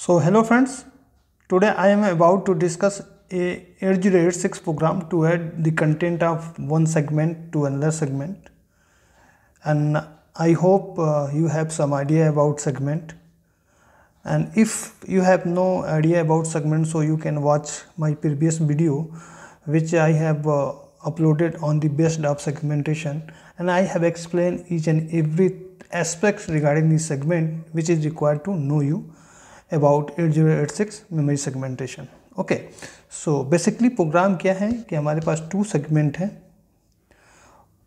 So hello friends, today I am about to discuss a 8086 program to add the content of one segment to another segment. And I hope uh, you have some idea about segment. And if you have no idea about segment so you can watch my previous video which I have uh, uploaded on the best of segmentation. And I have explained each and every aspect regarding the segment which is required to know you about 8086 memory segmentation okay so basically program क्या है कि हमारे पास to segment हैं।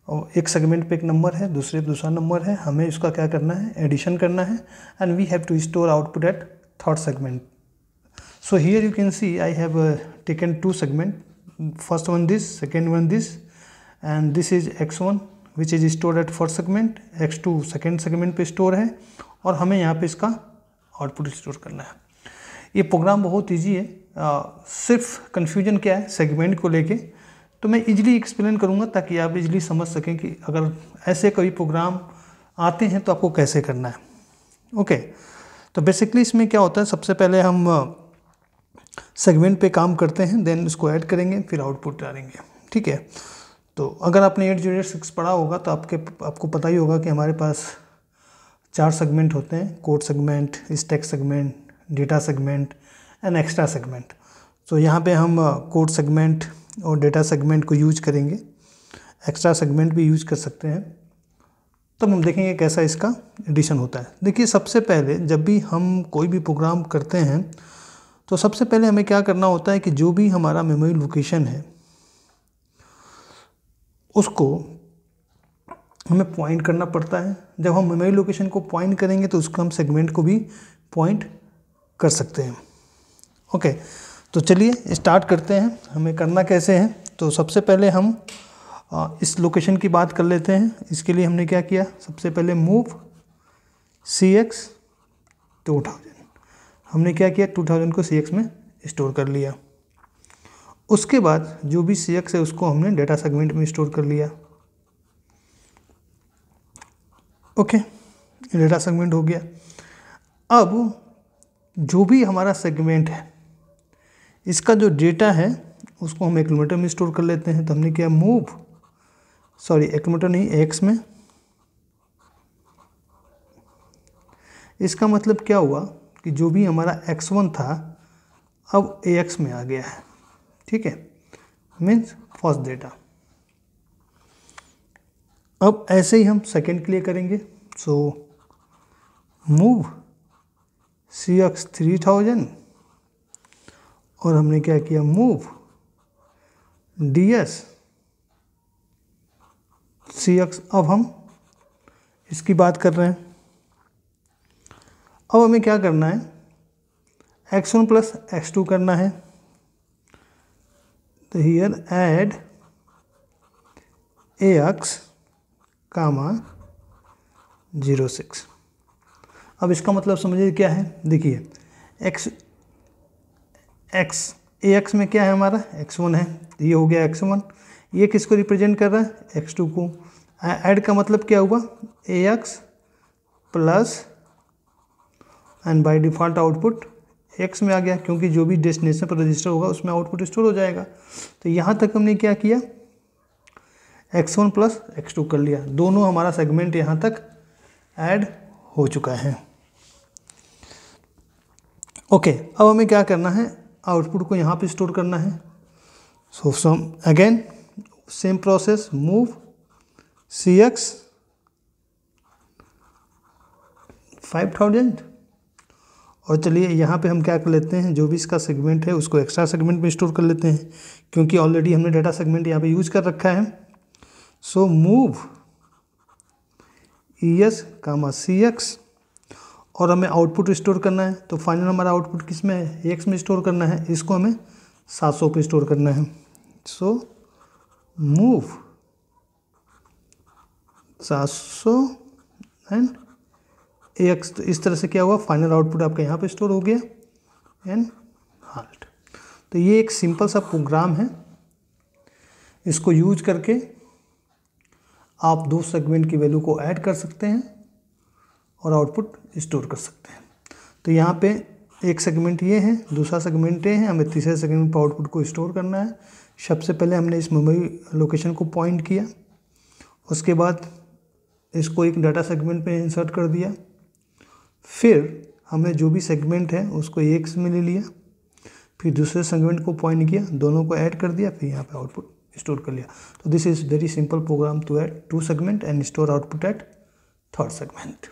और एक segment पे एक number है, दूसरे दूसरा नंबर है। हमें इसका क्या करना है? एडिशन करना है। And we have to store output at third segment so here you can see I have taken two segment first one this second one this and this is X one which is store at first segment X two second segment पे store है। और हमें यहाँ पर इसका output store करना है। ये प्रोग्राम बहुत ईजी है। आ, सिर्फ़ कन्फ्यूज़न क्या है? सेगमेंट को लेके। तो मैं इजीली एक्सप्लेन करूँगा ताकि आप इजीली समझ सकें कि अगर ऐसे कोई प्रोग्राम आते हैं तो आपको कैसे करना है। ओके तो बेसिकली इसमें क्या होता है? सबसे पहले हम सेगमेंट पे काम करते हैं देन उसको ऐड करेंगे फिर आउटपुट डालेंगे। ठीक है? तो अगर आपने एट ज़ीरो सिक्स पढ़ा होगा तो आपके आपको पता ही होगा कि हमारे पास चार सेगमेंट होते हैं code segment stack segment data segment and extra segment तो यहाँ पे हम कोड सेगमेंट और डेटा सेगमेंट को यूज़ करेंगे। एक्स्ट्रा सेगमेंट भी यूज़ कर सकते हैं। तब हम देखेंगे कैसा इसका एडिशन होता है। देखिए, सबसे पहले जब भी हम कोई भी प्रोग्राम करते हैं तो सबसे पहले हमें क्या करना होता है कि जो भी हमारा मेमोरी लोकेशन है, उसको हमें पॉइंट करना पड़ता है। जब हम मेमोरी लोकेशन को पॉइंट करेंगे तो उसको हम सेगमेंट को भी पॉइंट कर सकते हैं। ओके तो चलिए स्टार्ट करते हैं। हमें करना कैसे है? तो सबसे पहले हम इस लोकेशन की बात कर लेते हैं। इसके लिए हमने क्या किया? सबसे पहले move C X two thousand हमने क्या किया? टू थाउज़ेंड को सी एक्स में स्टोर कर लिया। उसके बाद जो भी सी एक्स है उसको हमने डेटा सेगमेंट में स्टोर कर लिया। ओके, डेटा सेगमेंट हो गया। अब जो भी हमारा सेगमेंट है, इसका जो डेटा है, उसको हम किलोमीटर में स्टोर कर लेते हैं। तो हमने किया मूव, सॉरी किलोमीटर नहीं, एक्स में। इसका मतलब क्या हुआ कि जो भी हमारा एक्स वन था, अब ए एक्स में आ गया है। ठीक है मीन्स फ़र्स्ट डेटा। अब ऐसे ही हम सेकेंड के लिए करेंगे। So move C X three thousand और हमने क्या किया? Move D S C X अब हम इसकी बात कर रहे हैं। अब हमें क्या करना है? X one plus X two करना है। तो here add A X comma zero six. अब इसका मतलब समझिए क्या है? देखिए एक्स एक्स ए एक्स में क्या है हमारा? एक्स वन है। ये हो गया एक्स वन ये किसको रिप्रेजेंट कर रहा है? एक्स टू को। ऐड का मतलब क्या हुआ? A X plus and by default output X में आ गया, क्योंकि जो भी डेस्टिनेशन पर रजिस्टर होगा, उसमें आउटपुट स्टोर हो जाएगा। तो यहाँ तक हमने क्या किया? X one plus X two कर लिया। दोनों हमारा सेगमेंट यहाँ तक ऐड हो चुका है। ओके अब हमें क्या करना है? आउटपुट को यहाँ पे स्टोर करना है। So some again same process move C X five thousand और चलिए, यहाँ पे हम क्या कर लेते हैं? जो भी इसका सेगमेंट है, उसको एक्स्ट्रा सेगमेंट में स्टोर कर लेते हैं। क्योंकि ऑलरेडी हमने डाटा सेगमेंट यहाँ पे यूज़ कर रखा है। So move E S comma C X और हमें आउटपुट स्टोर करना है तो फाइनल हमारा आउटपुट किसमें है? एक्स में स्टोर करना है, इसको हमें सात सौ पर स्टोर करना है। सो मूव सात सौ एंड एक्स तो इस तरह से क्या हुआ? फाइनल आउटपुट आपका यहाँ पे स्टोर हो गया। एंड हाल्ट तो ये एक सिंपल सा प्रोग्राम है। इसको यूज़ करके आप दो सेगमेंट की वैल्यू को ऐड कर सकते हैं और आउटपुट स्टोर कर सकते हैं। तो यहाँ पे एक सेगमेंट ये है, दूसरा सेगमेंट ये है, हमें तीसरे सेगमेंट पर आउटपुट को स्टोर करना है। सबसे पहले हमने इस मेमोरी लोकेशन को पॉइंट किया। उसके बाद इसको एक डाटा सेगमेंट में इंसर्ट कर दिया। फिर हमने जो भी सेगमेंट है, उसको एक में ले लिया। फिर दूसरे सेगमेंट को पॉइंट किया, दोनों को ऐड कर दिया, फिर यहाँ पे आउटपुट स्टोर कर लिया। तो this is very simple program to add two segment and store output at third segment